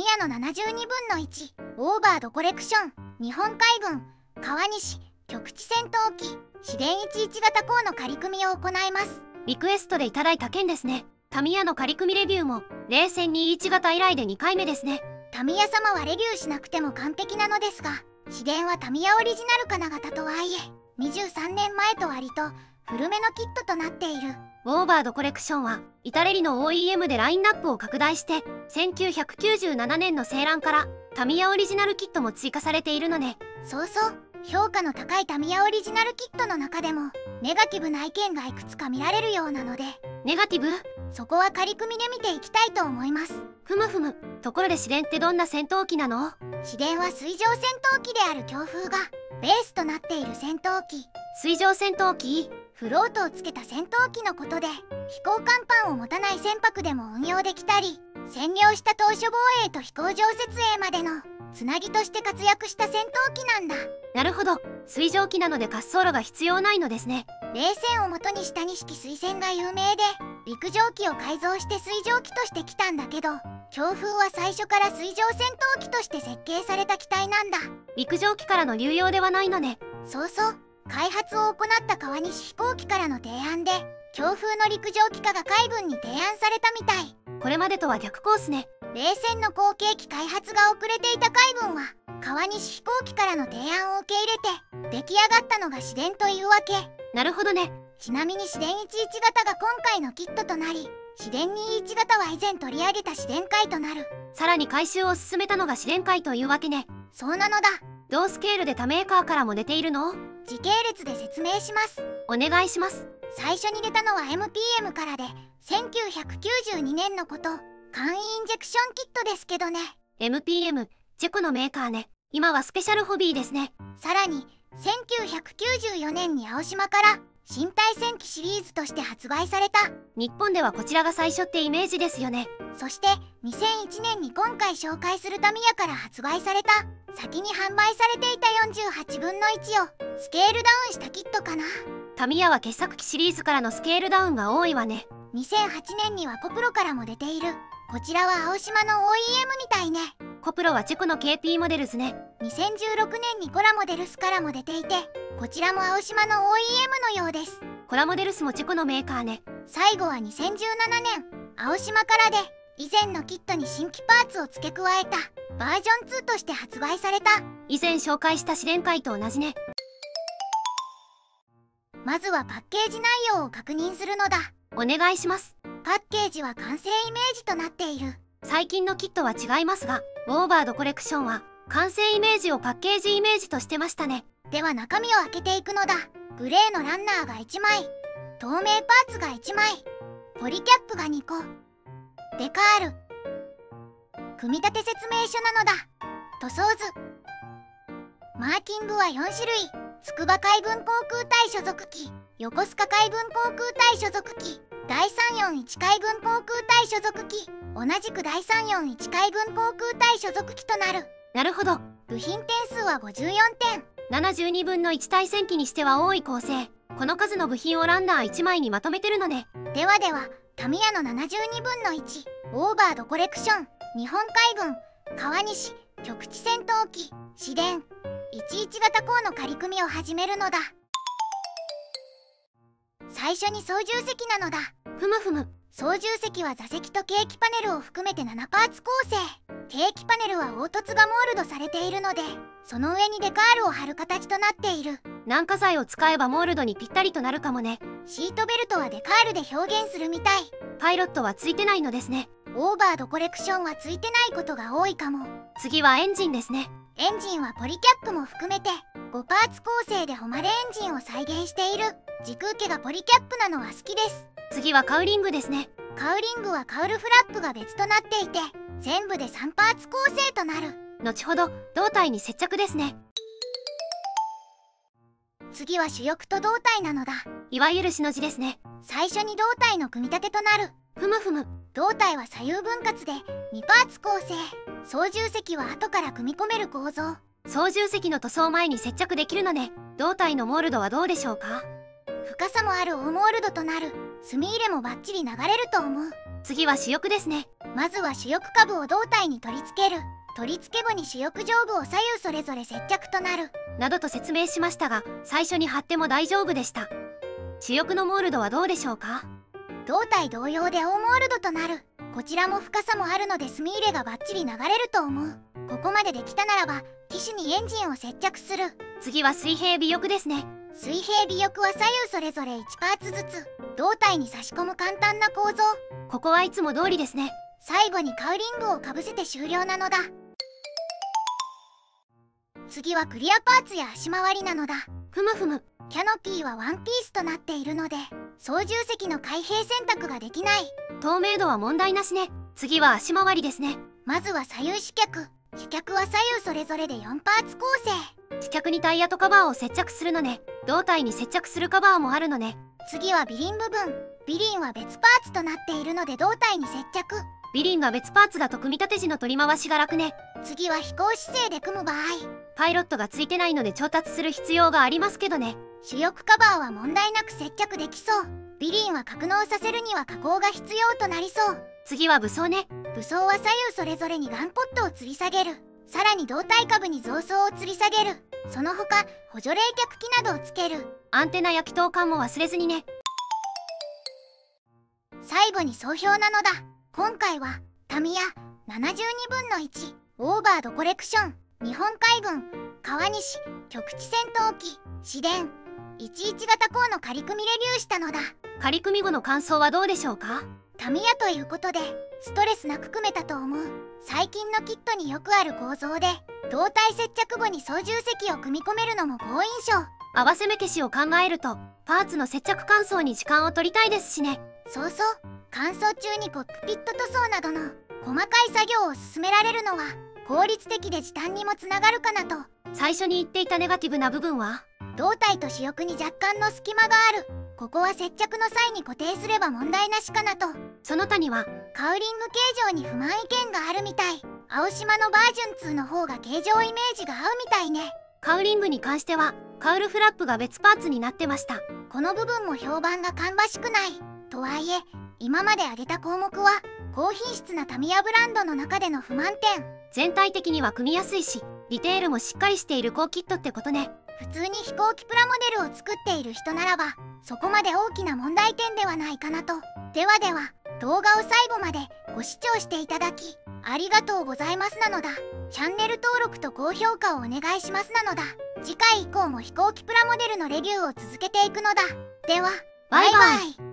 ミヤの72分の1オーバードコレクション日本海軍川西局地戦闘機試練11型鋼の仮組みを行います。リクエストでいただいた件ですね。タミヤの仮組みレビューも冷戦21型以来で2回目ですね。タミヤ様はレビューしなくても完璧なのですが試練はタミヤオリジナル金型とはいえ23年前と割と古めのキットとなっているウォーバードコレクションはイタレリの OEM でラインナップを拡大して1997年の青蘭からタミヤオリジナルキットも追加されているのね。そうそう。評価の高いタミヤオリジナルキットの中でもネガティブな意見がいくつか見られるようなのでネガティブ？そこは仮組みで見ていきたいと思います。ふむふむ。ところで試練ってどんな戦闘機なの？試練は水上戦闘機である強風がベースとなっている戦闘機。水上戦闘機？フロートをつけた戦闘機のことで飛行甲板を持たない船舶でも運用できたり占領した当初防衛と飛行常設営までのつなぎとして活躍した戦闘機なんだ。なるほど。水上機なので滑走路が必要ないのですね。冷戦をもとにした2式水戦が有名で陸上機を改造して水上機として来たんだけど強風は最初から水上戦闘機として設計された機体なんだ。陸上機からの流用ではないのね。そうそう開発を行った川西飛行機からの提案で強風の陸上機化が海軍に提案されたみたい。これまでとは逆コースね。冷戦の後継機開発が遅れていた海軍は川西飛行機からの提案を受け入れて出来上がったのが試練というわけ。なるほどね。ちなみに試練11型が今回のキットとなり試練21型は以前取り上げた試練会となる。さらに回収を進めたのが試練会というわけね。そうなのだ同スケールで他メーカーからも出ているの？時系列で説明します。お願いします。最初に出たのは MPM からで1992年のこと。簡易インジェクションキットですけどね。MPM チェコのメーカーね。今はスペシャルホビーですね。さらに1994年に青島から身体戦機シリーズとして発売された。日本ではこちらが最初ってイメージですよね。そして2001年に今回紹介するタミヤから発売された先に販売されていた48分の1をスケールダウンしたキットかな。タミヤは傑作機シリーズからのスケールダウンが多いわね。2008年にはコプロからも出ている。こちらは青島の OEM みたいね。コプロはチェコの KP モデルズね。2016年にコラモデルスからも出ていてこちらも青島の OEM のようです。コラモデルスもチェコのメーカーね。最後は2017年青島からで以前のキットに新規パーツを付け加えたバージョン2として発売された以前紹介した試練会と同じね。まずはパッケージ内容を確認するのだお願いします。パッケージは完成イメージとなっている最近のキットは違いますがウォーバードコレクションは完成イメージをパッケージイメージとしてましたね。では中身を開けていくのだグレーのランナーが1枚透明パーツが1枚ポリキャップが2個デカール。組み立て説明書なのだ。塗装図。マーキングは4種類。筑波海軍航空隊所属機。横須賀海軍航空隊所属機。第341海軍航空隊所属機。同じく第341海軍航空隊所属機となる。なるほど。部品点数は54点。72分の1対戦機にしては多い構成。この数の部品をランナー1枚にまとめてるのねではではタミヤの72分の1オーバードコレクション日本海軍川西局地戦闘機試練11型鋼の仮組みを始めるのだ。最初に操縦席なのだ。ふむふむ。操縦席は座席とケーキパネルを含めて7パーツ構成。ケーキパネルは凹凸がモールドされているのでその上にデカールを貼る形となっている軟化剤を使えばモールドにぴったりとなるかもね。シートベルトはデカールで表現するみたい。パイロットはついてないのですね。オーバードコレクションはついてないことが多いかも。次はエンジンですね。エンジンはポリキャップも含めて5パーツ構成で誉れエンジンを再現している。時空家がポリキャップなのは好きです。次はカウリングですね。カウリングはカウルフラップが別となっていて全部で3パーツ構成となる。後ほど胴体に接着ですね次は主翼と胴体なのだ。いわゆるしの字ですね。最初に胴体の組み立てとなる。ふむふむ。胴体は左右分割で2パーツ構成。操縦席は後から組み込める構造。操縦席の塗装前に接着できるので胴体のモールドはどうでしょうか？深さもあるオモールドとなる。墨入れもバッチリ流れると思う。次は主翼ですね。まずは主翼下部を胴体に取り付ける。取り付け部に主翼上部を左右それぞれ接着となるなどと説明しましたが最初に貼っても大丈夫でした。主翼のモールドはどうでしょうか？胴体同様でオーモールドとなる。こちらも深さもあるので墨入れがバッチリ流れると思う。ここまでできたならば機種にエンジンを接着する。次は水平尾翼ですね。水平尾翼は左右それぞれ1パーツずつ胴体に差し込む簡単な構造。ここはいつも通りですね。最後にカウリングをかぶせて終了なのだ次はクリアパーツや足回りなのだ。ふむふむ。キャノピーはワンピースとなっているので操縦席の開閉選択ができない。透明度は問題なしね。次は足回りですね。まずは左右四脚四脚は左右それぞれで4パーツ構成。四脚にタイヤとカバーを接着するのね。胴体に接着するカバーもあるのね。次はビリン部分。ビリンは別パーツとなっているので胴体に接着ビリンが別パーツだと組み立て時の取り回しが楽ね。次は飛行姿勢で組む場合。パイロットがついてないので調達する必要がありますけどね。主翼カバーは問題なく接着できそう。ビリンは格納させるには加工が必要となりそう。次は武装ね。武装は左右それぞれにガンポットを吊り下げる。さらに胴体下部に増装を吊り下げる。その他補助冷却機などをつける。アンテナや気筒管も忘れずにね。最後に総評なのだ今回はタミヤ72分の1オーバードコレクション日本海軍川西局地戦闘機市電11型鋼の仮組みレビューしたのだ。仮組み後の感想はどうでしょうか？タミヤということでストレスなく組めたと思う。最近のキットによくある構造で胴体接着後に操縦席を組み込めるのも好印象。合わせ目消しを考えるとパーツの接着乾燥に時間を取りたいですしね。そうそう乾燥中にコックピット塗装などの細かい作業を進められるのは効率的で時短にもつながるかなと。最初に言っていたネガティブな部分は？胴体と主翼に若干の隙間がある。ここは接着の際に固定すれば問題なしかなと。その他には？カウリング形状に不満意見があるみたい。青島のバージョン2の方が形状イメージが合うみたいね。カウリングに関してはカウルフラップが別パーツになってました。この部分も評判が芳しくない。とはいえ今まで挙げた項目は高品質なタミヤブランドの中での不満点。全体的には組みやすいしディテールもしっかりしている高キットってことね。普通に飛行機プラモデルを作っている人ならばそこまで大きな問題点ではないかなと。ではでは動画を最後までご視聴していただきありがとうございますなのだ。チャンネル登録と高評価をお願いしますなのだ。次回以降も飛行機プラモデルのレビューを続けていくのだ。ではバイバイ。バイバイ